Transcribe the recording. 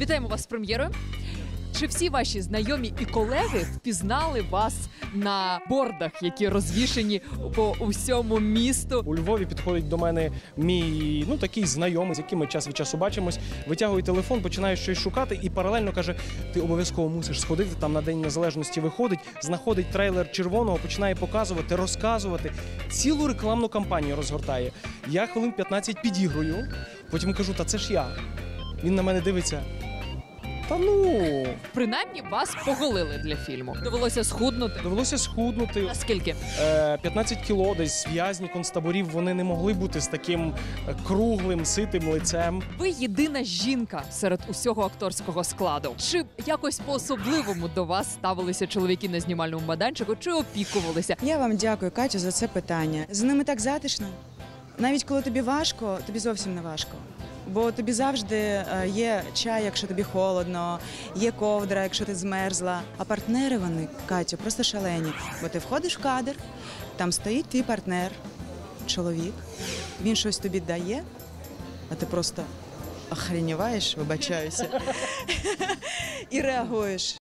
Вітаємо вас з прем'єрою. Чи всі ваші знайомі і колеги впізнали вас на бордах, які розвішені по усьому місту? У Львові підходить до мене мій ну такий знайомий, з яким ми час від часу бачимось. Витягує телефон, починає щось шукати і паралельно каже: ти обов'язково мусиш сходити. Там на День Незалежності виходить, знаходить трейлер червоного, починає показувати, розказувати. Цілу рекламну кампанію розгортає. Я хвилин 15 підігрую, потім кажу: та це ж я. Він на мене дивиться. Та ну Принаймні вас поголили для фільму. Довелося схуднути. довелося схуднути. Наскільки? Е, 15 кіло десь в'язні концтаборів. Вони не могли бути з таким е, круглим, ситим лицем. Ви єдина жінка серед усього акторського складу. Чи якось по-особливому до вас ставилися чоловіки на знімальному майданчику, чи опікувалися? Я вам дякую, Катю, за це питання. З ними так затишно. Навіть коли тобі важко, тобі зовсім не важко. Бо тобі завжди е, є чай, якщо тобі холодно, є ковдра, якщо ти змерзла. А партнери вони, Катю, просто шалені. Бо ти входиш в кадр, там стоїть твій партнер, чоловік, він щось тобі дає, а ти просто охреніваєш, вибачаюся, і реагуєш.